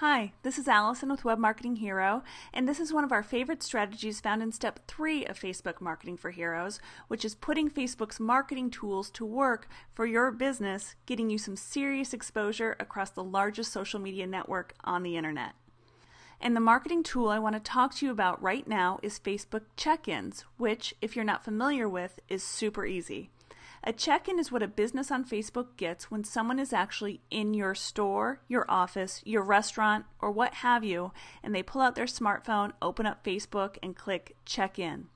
Hi, this is Allison with Web Marketing Hero, and this is one of our favorite strategies found in step three of Facebook Marketing for Heroes, which is putting Facebook's marketing tools to work for your business, getting you some serious exposure across the largest social media network on the internet. And the marketing tool I want to talk to you about right now is Facebook check ins, which, if you're not familiar with, is super easy. A check in is what a business on Facebook gets when someone is actually in your store, your office, your restaurant, or what have you, and they pull out their smartphone, open up Facebook, and click check in.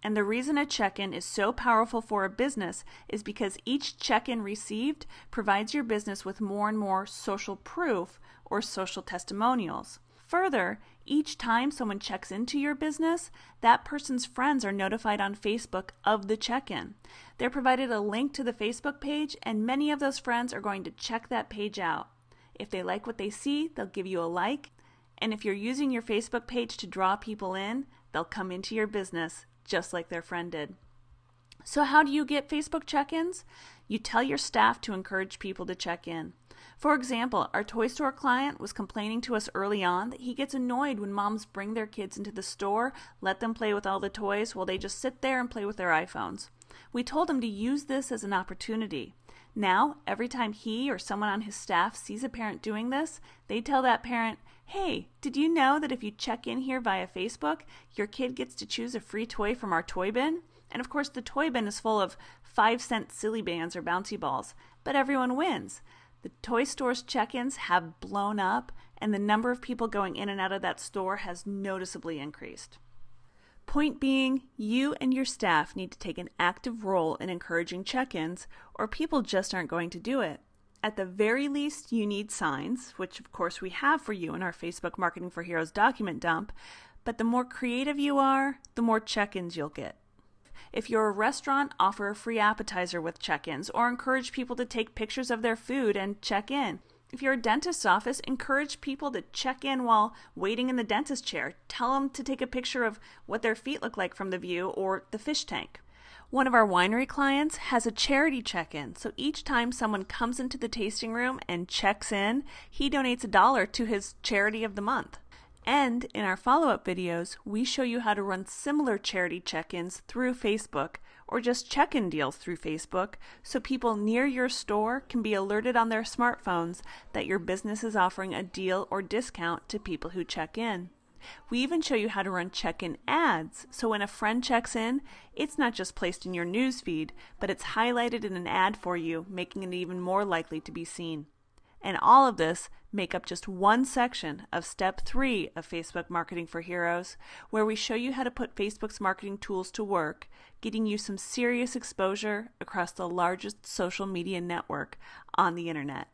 And the reason a check in is so powerful for a business is because each check in received provides your business with more and more social proof or social testimonials. Further, each time someone checks into your business, that person's friends are notified on Facebook of the check in. They're provided a link to the Facebook page, and many of those friends are going to check that page out. If they like what they see, they'll give you a like. And if you're using your Facebook page to draw people in, they'll come into your business just like their friend did. So, how do you get Facebook check ins? You tell your staff to encourage people to check in. For example, our toy store client was complaining to us early on that he gets annoyed when moms bring their kids into the store, let them play with all the toys while they just sit there and play with their iPhones. We told him to use this as an opportunity. Now, every time he or someone on his staff sees a parent doing this, they tell that parent, Hey, did you know that if you check in here via Facebook, your kid gets to choose a free toy from our toy bin? And of course, the toy bin is full of 5 cent Silly Bandz or bouncy balls, but everyone wins. The toy store's check ins have blown up, and the number of people going in and out of that store has noticeably increased. Point being, you and your staff need to take an active role in encouraging check ins, or people just aren't going to do it. At the very least, you need signs, which of course we have for you in our Facebook Marketing for Heroes document dump, but the more creative you are, the more check ins you'll get. If you're a restaurant, offer a free appetizer with check ins or encourage people to take pictures of their food and check in. If you're a dentist's office, encourage people to check in while waiting in the dentist chair. Tell them to take a picture of what their feet look like from the view or the fish tank. One of our winery clients has a charity check in, so each time someone comes into the tasting room and checks in, he donates a dollar to his charity of the month. And in our follow up videos, we show you how to run similar charity check ins through Facebook or just check in deals through Facebook so people near your store can be alerted on their smartphones that your business is offering a deal or discount to people who check in. We even show you how to run check in ads so when a friend checks in, it's not just placed in your newsfeed, but it's highlighted in an ad for you, making it even more likely to be seen. And all of this make up just one section of step three of Facebook Marketing for Heroes, where we show you how to put Facebook's marketing tools to work, getting you some serious exposure across the largest social media network on the internet.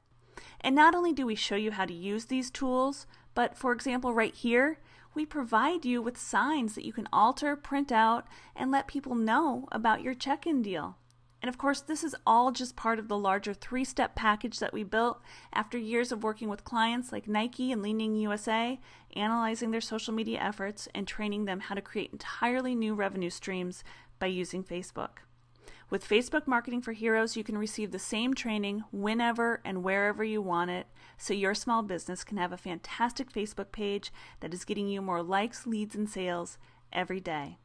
And not only do we show you how to use these tools, but for example, right here, we provide you with signs that you can alter, print out, and let people know about your check in deal. And of course, this is all just part of the larger three step package that we built after years of working with clients like Nike and Li-Ning USA, analyzing their social media efforts, and training them how to create entirely new revenue streams by using Facebook. With Facebook Marketing for Heroes, you can receive the same training whenever and wherever you want it, so your small business can have a fantastic Facebook page that is getting you more likes, leads, and sales every day.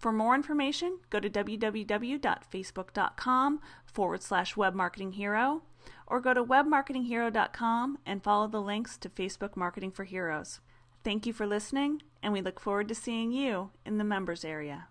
For more information, go to www.facebook.com forward slash webmarketinghero or go to webmarketinghero.com and follow the links to Facebook Marketing for Heroes. Thank you for listening, and we look forward to seeing you in the members area.